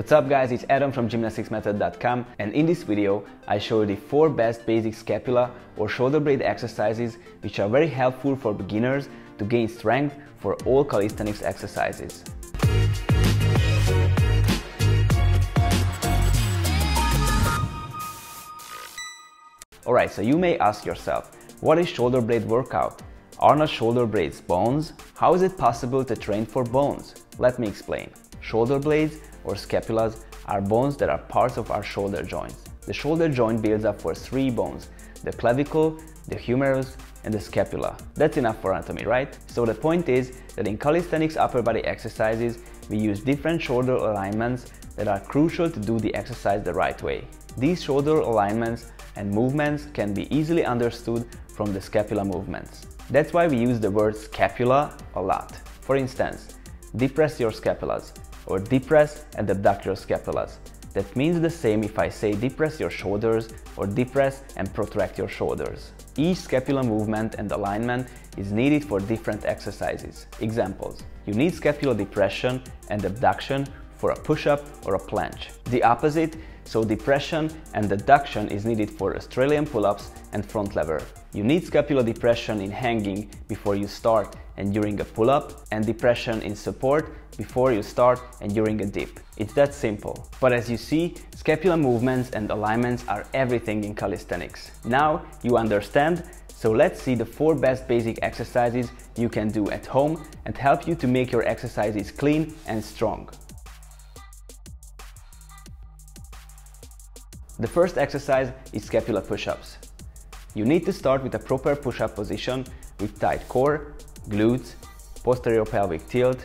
What's up guys, it's Adam from gymnasticsmethod.com and in this video I show you the 4 best basic scapula or shoulder blade exercises which are very helpful for beginners to gain strength for all calisthenics exercises. Alright, so you may ask yourself, what is shoulder blade workout? Are not shoulder blades bones? How is it possible to train for bones? Let me explain. Shoulder blades or scapulas are bones that are parts of our shoulder joints. The shoulder joint builds up for three bones, the clavicle, the humerus, and the scapula. That's enough for anatomy, right? So the point is that in calisthenics upper body exercises, we use different shoulder alignments that are crucial to do the exercise the right way. These shoulder alignments and movements can be easily understood from the scapula movements. That's why we use the word scapula a lot. For instance, depress your scapulas or depress and abduct your scapulas. That means the same if I say depress your shoulders or depress and protract your shoulders. Each scapular movement and alignment is needed for different exercises. Examples. You need scapular depression and abduction for a push-up or a planche. The opposite, so depression and adduction is needed for Australian pull-ups and front lever. You need scapular depression in hanging before you start and during a pull-up and depression in support before you start and during a dip. It's that simple. But as you see, scapular movements and alignments are everything in calisthenics. Now you understand, so let's see the four best basic exercises you can do at home and help you to make your exercises clean and strong. The first exercise is scapula push-ups. You need to start with a proper push-up position with tight core, glutes, posterior pelvic tilt,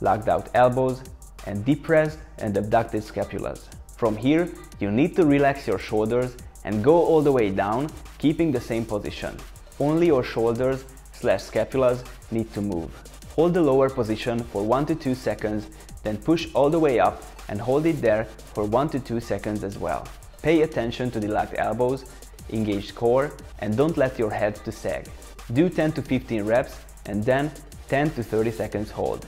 locked out elbows, and depressed and abducted scapulas. From here, you need to relax your shoulders and go all the way down, keeping the same position. Only your shoulders slash scapulas need to move. Hold the lower position for 1 to 2 seconds, then push all the way up and hold it there for 1 to 2 seconds as well. Pay attention to the locked elbows, engaged core, and don't let your head to sag. Do 10 to 15 reps and then 10 to 30 seconds hold.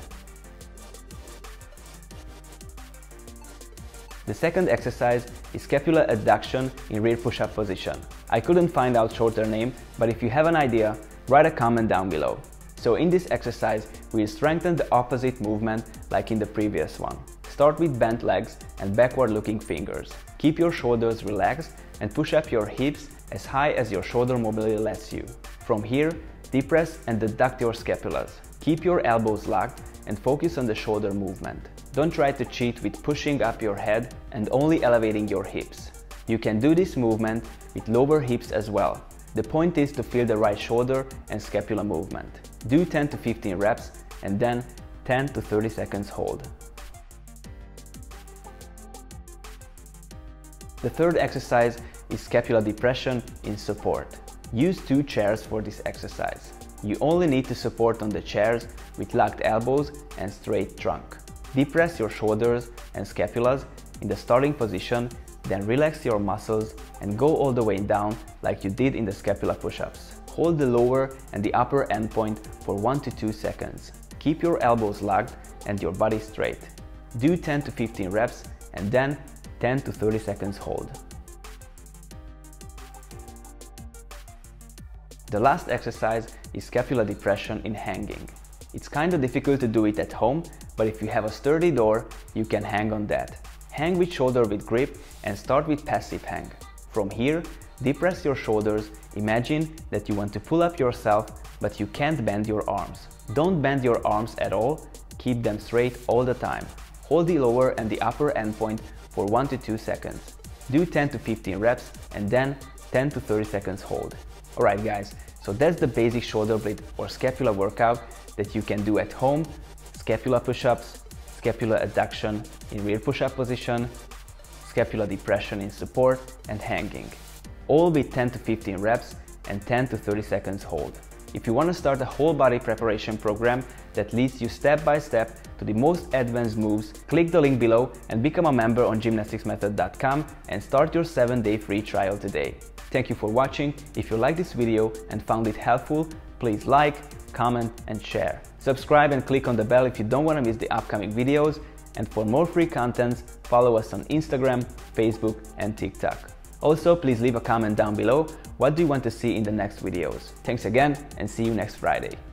The second exercise is scapular adduction in rear push-up position. I couldn't find out shorter name, but if you have an idea, write a comment down below. So in this exercise, we'll strengthen the opposite movement like in the previous one. Start with bent legs and backward looking fingers. Keep your shoulders relaxed and push up your hips as high as your shoulder mobility lets you. From here, depress and adduct your scapulas. Keep your elbows locked and focus on the shoulder movement. Don't try to cheat with pushing up your head and only elevating your hips. You can do this movement with lower hips as well. The point is to feel the right shoulder and scapula movement. Do 10 to 15 reps and then 10 to 30 seconds hold. The third exercise is scapular depression in support. Use two chairs for this exercise. You only need to support on the chairs with locked elbows and straight trunk. Depress your shoulders and scapulas in the starting position, then relax your muscles and go all the way down like you did in the scapula push-ups. Hold the lower and the upper endpoint for 1 to 2 seconds. Keep your elbows locked and your body straight. Do 10 to 15 reps and then 10 to 30 seconds hold. The last exercise is scapular depression in hanging. It's kinda difficult to do it at home, but if you have a sturdy door, you can hang on that. Hang with shoulder with grip and start with passive hang. From here, depress your shoulders, imagine that you want to pull up yourself, but you can't bend your arms. Don't bend your arms at all, keep them straight all the time. Hold the lower and the upper endpoint for 1 to 2 seconds. Do 10 to 15 reps and then 10 to 30 seconds hold. Alright guys, so that's the basic shoulder blade or scapula workout that you can do at home. Scapula push-ups, scapular adduction in rear push-up position, scapular depression in support and hanging. All with 10 to 15 reps and 10 to 30 seconds hold. If you want to start a whole body preparation program that leads you step by step to the most advanced moves, click the link below and become a member on gymnasticsmethod.com and start your 7-day free trial today. Thank you for watching. If you liked this video and found it helpful, please like, comment and share. Subscribe and click on the bell if you don't want to miss the upcoming videos And for more free contents, follow us on Instagram, Facebook, and TikTok. Also, please leave a comment down below. What do you want to see in the next videos? Thanks again and see you next Friday.